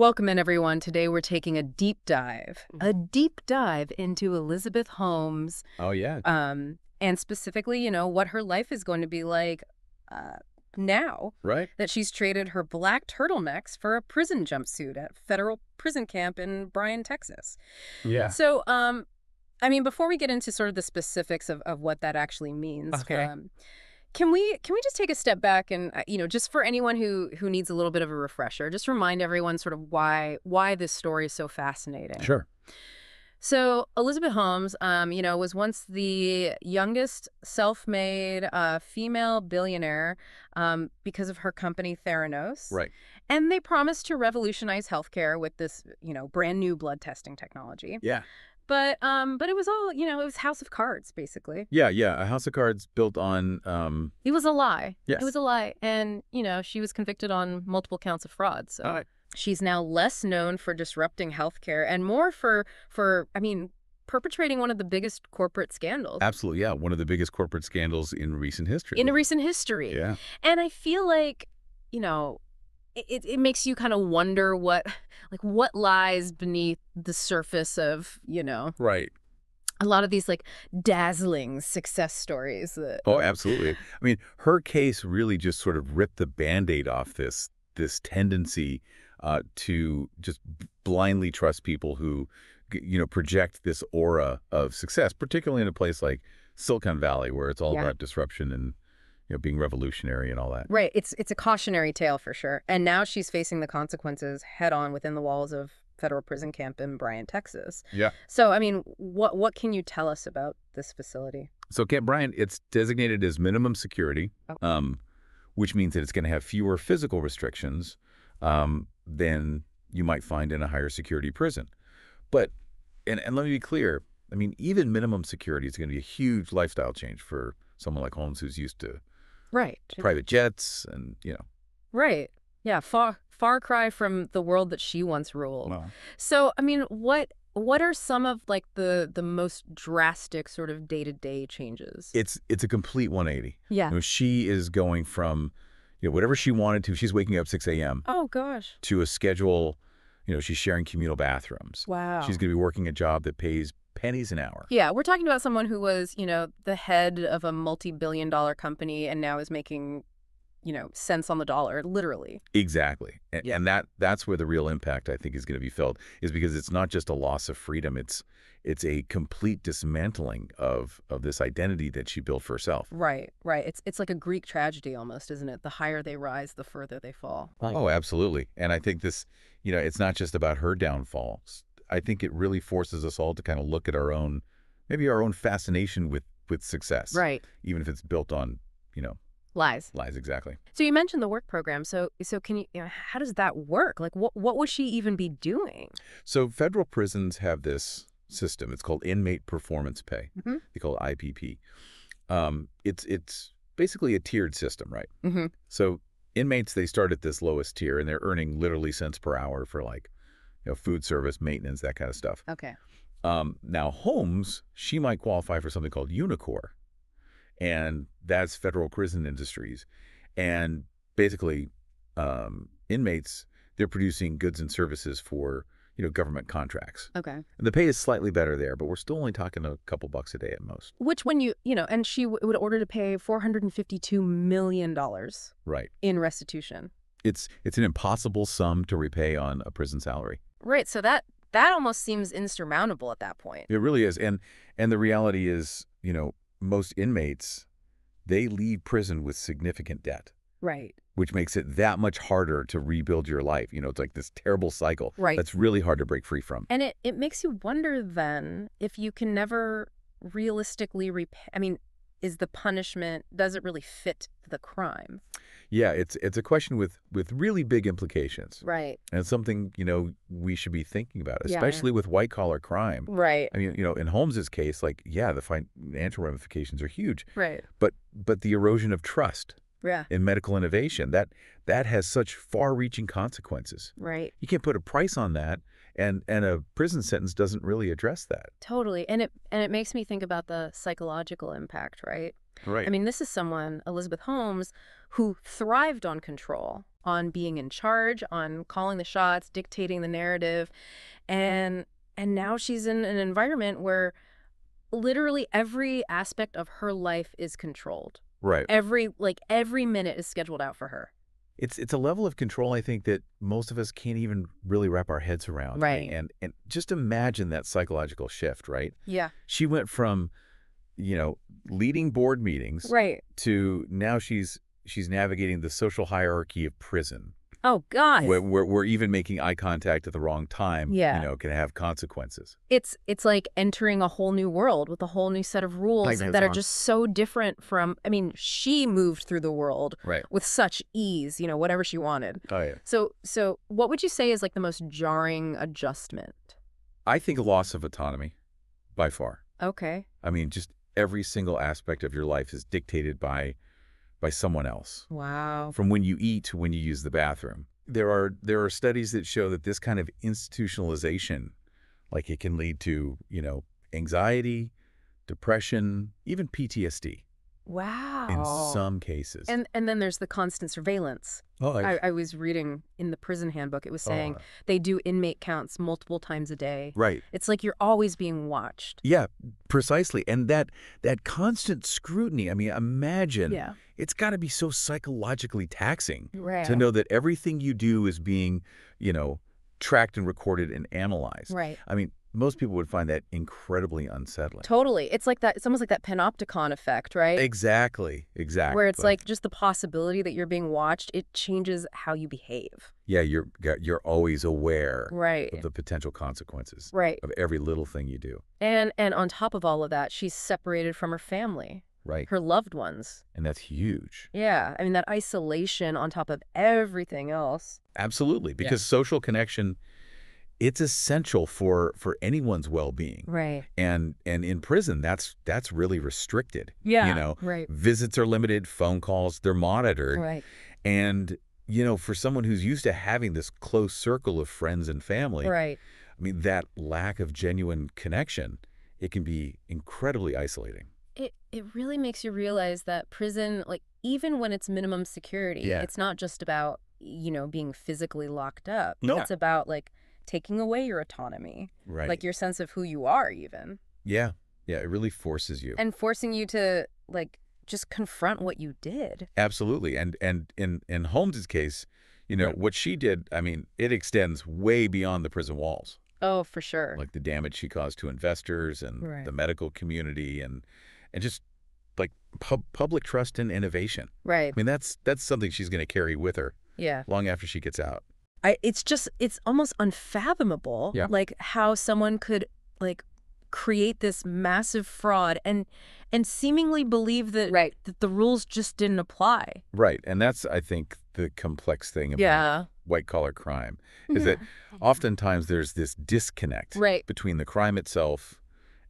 Welcome in, everyone. Today we're taking a deep dive, a deep dive into Elizabeth Holmes, Oh yeah. um, and specifically, you know, what her life is going to be like uh, now right. that she's traded her black turtlenecks for a prison jumpsuit at federal prison camp in Bryan, Texas. Yeah. So, um, I mean, before we get into sort of the specifics of, of what that actually means, Okay. um, can we can we just take a step back and uh, you know just for anyone who who needs a little bit of a refresher, just remind everyone sort of why why this story is so fascinating. Sure. So Elizabeth Holmes, um, you know, was once the youngest self-made uh, female billionaire um, because of her company Theranos. Right. And they promised to revolutionize healthcare with this, you know, brand new blood testing technology. Yeah. But um, but it was all, you know, it was House of Cards basically. Yeah. Yeah. A house of cards built on. Um. It was a lie. Yes. It was a lie, and you know, she was convicted on multiple counts of fraud. So right. she's now less known for disrupting healthcare and more for for I mean, perpetrating one of the biggest corporate scandals Absolutely. Yeah. One of the biggest corporate scandals in recent history. in recent history. Yeah. And I feel like, you know, it, it, makes you kind of wonder what, like, what lies beneath the surface of, you know, Right. a lot of these, like, dazzling success stories. That, Oh, absolutely. I mean, her case really just sort of ripped the Band-Aid off this this tendency uh, to just blindly trust people who, you know, project this aura of success, particularly in a place like Silicon Valley, where it's all Yeah. about disruption and you know being revolutionary and all that. Right. It's it's a cautionary tale for sure. And now she's facing the consequences head on within the walls of federal prison camp in Bryan, Texas. Yeah. So, I mean, what what can you tell us about this facility? So Camp Bryan, it's designated as minimum security, Oh. um, which means that it's going to have fewer physical restrictions um, than you might find in a higher security prison. But, and, and let me be clear, I mean, even minimum security is going to be a huge lifestyle change for someone like Holmes who's used to Right. private jets and, you know. Right. Yeah, far far cry from the world that she once ruled. So, I mean, what what are some of like the the most drastic sort of day-to-day changes? It's, it's a complete 180. yeah. You know, she is going from, you know, whatever she wanted to, she's waking up 6 a.m. Oh gosh. to a schedule, you know, she's sharing communal bathrooms. Wow. She's going to be working a job that pays pennies an hour. Yeah, we're talking about someone who was, you know, the head of a multi-billion dollar company and now is making, you know, cents on the dollar, literally. Exactly. And, Yeah. and that that's where the real impact I think is going to be felt is because it's not just a loss of freedom, it's it's a complete dismantling of of this identity that she built for herself. Right, right. It's it's like a Greek tragedy almost, isn't it? The higher they rise, the further they fall. Oh, absolutely. And I think this, you know, it's not just about her downfall. I think it really forces us all to kind of look at our own maybe our own fascination with with success. Right. Even if it's built on, you know, Lies. lies exactly. So you mentioned the work program. So so can you, you know, how does that work? Like what what would she even be doing? So federal prisons have this system. It's called inmate performance pay. Mhm. They call it IPP. Um, it's it's basically a tiered system, right? Mm-hmm. So inmates they start at this lowest tier and they're earning literally cents per hour for like, you know, food service, maintenance, that kind of stuff. Okay. Um, now Holmes, she might qualify for something called Unicor, and that's federal prison industries, and basically, um, inmates they're producing goods and services for you know government contracts. Okay. And the pay is slightly better there, but we're still only talking a couple bucks a day at most. Which when you you know, and she w- would order to pay four hundred and fifty two million dollars Right. in restitution. It's it's an impossible sum to repay on a prison salary. Right. So that that almost seems insurmountable at that point. It really is. And and the reality is, you know, most inmates they leave prison with significant debt, Right. which makes it that much harder to rebuild your life. You know, it's like this terrible cycle Right. that's really hard to break free from. And it, it makes you wonder then if you can never realistically repay. I mean, is the punishment, does it really fit the crime? Yeah, it's it's a question with with really big implications. Right. And it's something, you know, we should be thinking about, Yeah. especially with white collar crime. Right. I mean, you know, in Holmes's case, like, yeah, the financial ramifications are huge, Right. but but the erosion of trust Yeah. in medical innovation that that has such far-reaching consequences. Right. You can't put a price on that, and and a prison sentence doesn't really address that. Totally. And it and it makes me think about the psychological impact, right? Right. I mean, this is someone, Elizabeth Holmes, who thrived on control, on being in charge, on calling the shots, dictating the narrative. And and now she's in an environment where literally every aspect of her life is controlled. Right. Every like every minute is scheduled out for her. It's it's a level of control I think that most of us can't even really wrap our heads around. Right. And and just imagine that psychological shift, right? Yeah. She went from you know, leading board meetings right. to now she's she's navigating the social hierarchy of prison. Oh God. Where, where, where, even making eye contact at the wrong time, yeah. you know, can have consequences. It's it's like entering a whole new world with a whole new set of rules that are just so different from. I mean, she moved through the world right. with such ease, you know, whatever she wanted. Oh yeah. So so, what would you say is like the most jarring adjustment? I think loss of autonomy, by far. Okay. I mean, just every single aspect of your life is dictated by by someone else. Wow. From when you eat to when you use the bathroom. There are there are studies that show that this kind of institutionalization, like it can lead to, you know, anxiety, depression, even PTSD. Wow. In some cases. And and then there's the constant surveillance. Oh, I, I, was reading in the prison handbook. It was oh, saying oh. they do inmate counts multiple times a day. Right. It's like you're always being watched. Yeah, precisely. And that that constant scrutiny. I mean, imagine. Yeah. It's got to be so psychologically taxing right. to know that everything you do is being, you know, tracked and recorded and analyzed. Right. I mean, most people would find that incredibly unsettling. Totally. It's like that. It's almost like that panopticon effect, right? Exactly. Exactly. Where it's like just the possibility that you're being watched, it changes how you behave. Yeah, you're you're always aware right. of the potential consequences right. of every little thing you do. And and on top of all of that, she's separated from her family. Right. Her loved ones. And that's huge. Yeah. I mean, that isolation on top of everything else. Absolutely. Because yeah. social connection it's essential for for anyone's well-being. Right. And and in prison that's that's really restricted yeah you know? right. Visits are limited phone calls they're monitored. Right. And you know for someone who's used to having this close circle of friends and family right. I mean that lack of genuine connection it can be incredibly isolating. It it really makes you realize that prison like even when it's minimum security yeah. it's not just about you know being physically locked up. No. it's about like taking away your autonomy, right? Like your sense of who you are, even. Yeah, yeah, it really forces you, and forcing you to like just confront what you did. Absolutely, and and in in Holmes's case, you know right. what she did. I mean, it extends way beyond the prison walls. Oh, for sure. Like the damage she caused to investors and right. the medical community, and and just like pub public trust and innovation. Right. I mean, that's that's something she's going to carry with her. Yeah. Long after she gets out. I, it's just it's almost unfathomable yeah. like how someone could like create this massive fraud and and seemingly believe that right. that the rules just didn't apply. Right. And that's I think the complex thing about yeah. white collar crime is yeah. that mm-hmm. oftentimes there's this disconnect right. between the crime itself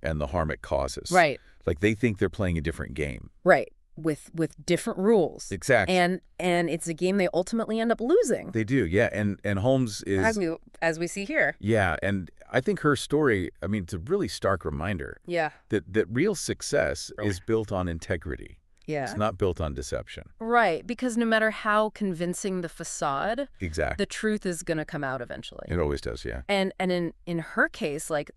and the harm it causes. Right. Like they think they're playing a different game. Right with with different rules. Exactly. And and it's a game they ultimately end up losing. They do, yeah. And and Holmes is as we as we see here. Yeah, and I think her story, I mean, it's a really stark reminder. Yeah. That that real success really? is built on integrity. Yeah. It's not built on deception. Right, because no matter how convincing the facade, exactly. the truth is going to come out eventually. It always does, yeah. And and in in her case, like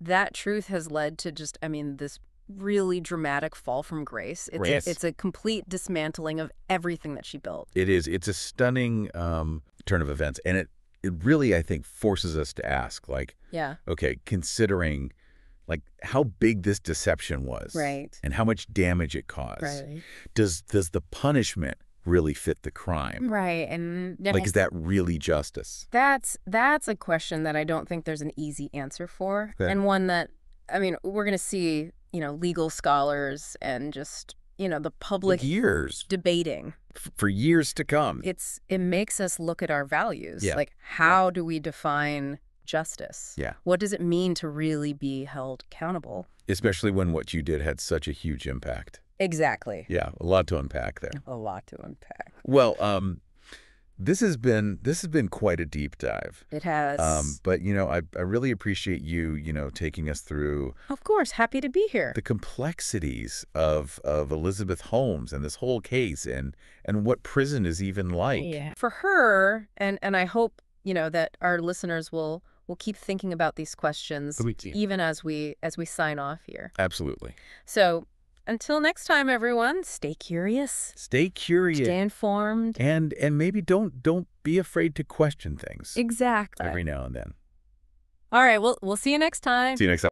that truth has led to just I mean this really dramatic fall from grace. It's, yes. a, it's a complete dismantling of everything that she built. It is. It's a stunning um, turn of events. And it, it really, I think, forces us to ask, like, yeah, okay, considering like how big this deception was right. and how much damage it caused, right. does, does the punishment really fit the crime? Right. And like, is that really justice? That's, that's a question that I don't think there's an easy answer for. Okay. And one that, I mean, we're going to see you know, legal scholars and just, you know, the public years debating for years to come. It's it makes us look at our values. Yeah. Like how do we define justice? Yeah. What does it mean to really be held accountable? Especially when what you did had such a huge impact. Exactly. Yeah, a lot to unpack there. A lot to unpack. Well, um this has been this has been quite a deep dive. It has. Um, but you know, I I really appreciate you you know taking us through of course, happy to be here. the complexities of of Elizabeth Holmes and this whole case and and what prison is even like. Yeah. For her, and and I hope you know that our listeners will will keep thinking about these questions even as we as we sign off here. Absolutely. So until next time, everyone, stay curious, Stay curious stay informed. and and maybe don't don't be afraid to question things Exactly. every now and then. All right. Well, we'll see you next time. See you next time.